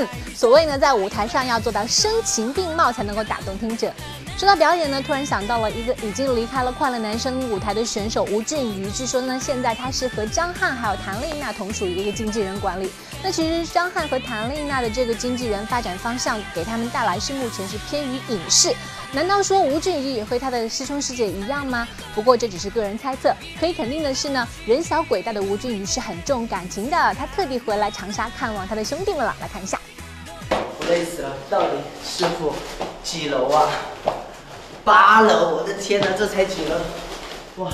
嗯，所谓呢，在舞台上要做到声情并茂，才能够打动听者。说到表演呢，突然想到了一个已经离开了快乐男声舞台的选手吴俊瑜，据说呢，现在他是和张翰还有谭丽娜同属于一个经纪人管理。那其实张翰和谭丽娜的这个经纪人发展方向，给他们带来是目前是偏于影视。难道说吴俊瑜也和他的师兄师姐一样吗？不过这只是个人猜测。可以肯定的是呢，人小鬼大的吴俊瑜是很重感情的，他特地回来长沙看望他的兄弟们了。来看一下，累死了，到底师傅几楼啊？八楼，我的天哪，这才几楼？哇！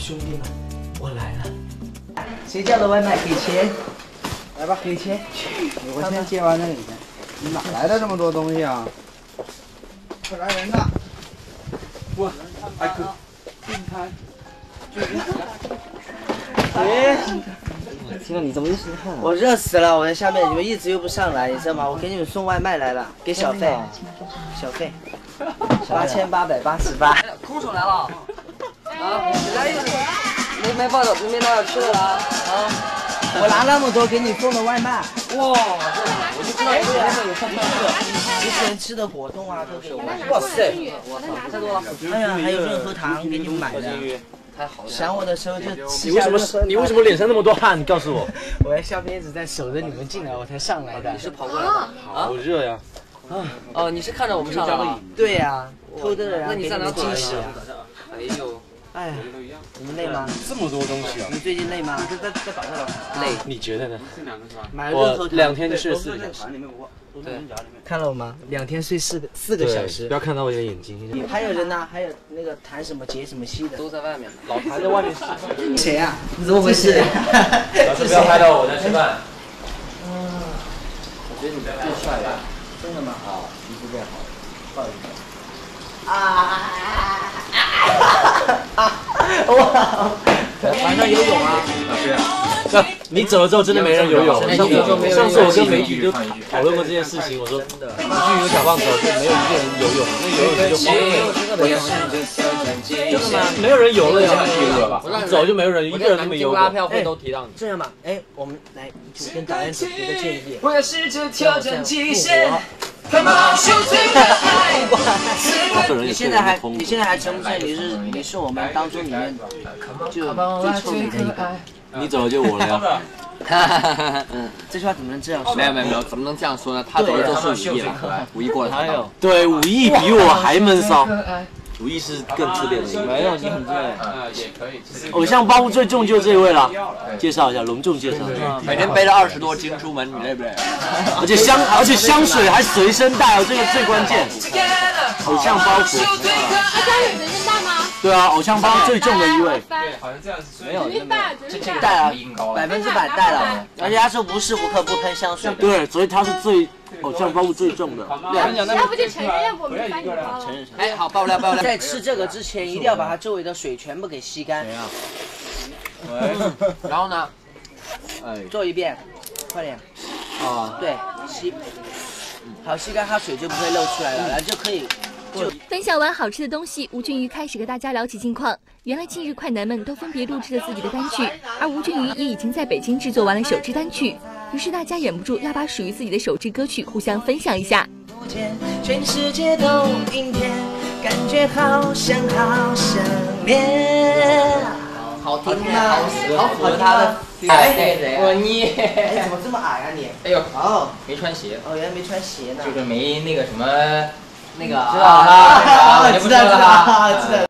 兄弟们，我来了。谁叫的外卖？给钱。来吧，给钱。我先接完这个，你看，你哪来的这么多东西啊？快来人呐！哇，还可并开。哎，你怎么一身汗啊？我热死了，我在下面，你们一直又不上来，你知道吗？我给你们送外卖来了，给小费，小费，八千八百八十八。空手来了。啊，来一个，没没抱的，没拿到吃的了啊。我拿那么多给你送的外卖，哇，我就知道这边有上饭社，之前吃的果冻啊都是。哇塞，我操，太多了。哎呀，还有润和糖给你们买的。想我的时候就你为什么你为什么脸上那么多汗？你告诉我。我在下面一直在守着你们进来，我才上来的。你是跑过来的？好热呀。啊哦，你是看着我们上来的？对呀，偷的人。那你在哪惊喜啊？哎呦。哎，你们累吗？这么多东西啊！你最近累吗？在在搞这个。累。你觉得呢？这两个是吧？我两天就睡了四个小时。对，看了我吗？两天睡四个四个小时。不要看到我的眼睛。还有人呢？还有那个谈什么结什么戏的？都在外面。老谭在外面。谁呀？你怎么回事？老师不要拍到我在吃饭。嗯。我觉得你变帅了。真的吗？好，皮肤变好了。抱一下。啊。哇！晚上游泳啊？对啊。那你走了之后，真的没人游泳。上次上次我跟美女就讨论过这件事情，我说吴俊有小胖走，就没有一个人游泳，那游泳池就荒废。真的吗？没有人游了呀？走就没有人，一个人都没游过。拉票会都提到你。这样吧，哎，我们来跟导演提个建议。我要试着挑战极限。你现在还你现在还承不承认你是你是我们当中里面就最臭美的一个？你走了就我了呀。嗯，这句话怎么能这样说？没有没有没有，怎么能这样说呢？他走了就是五亿了，武艺过了他到。对，武艺比我还闷骚。武艺是更自恋的一个。没有，你很自恋。也可以。偶像包袱最重就这位了，介绍一下，隆重介绍。每天背了二十多斤出门，你累不累？而且香，而且香水还随身带哦，这个最关键。偶像包袱。香水随身带吗？对啊，偶像包最重的一位。对，好像这样子。没有，这这个带了，百分之百带了，而且他是无时无刻不喷香水。对，所以他是最偶像包袱最重的。对，要不就承认，要不我们翻承认。哎，好，爆料爆料。在吃这个之前，一定要把它周围的水全部给吸干。然后呢？哎，做一遍，快点。啊，对，吸。好，吸干它水就不会漏出来了，然后就可以。分享完好吃的东西，吴俊余开始和大家聊起近况。原来近日快男们都分别录制了自己的单曲，而吴俊余也已经在北京制作完了首支单曲。于是大家忍不住要把属于自己的首支歌曲互相分享一下。全世界都阴天，感觉好想好想念。好听啊，好符合他的。哎，我你，哎，怎么这么矮啊你？哎呦，哦，没穿鞋。哦，原来没穿鞋呢。就是没那个什么。那个知道了，知道了，知道了。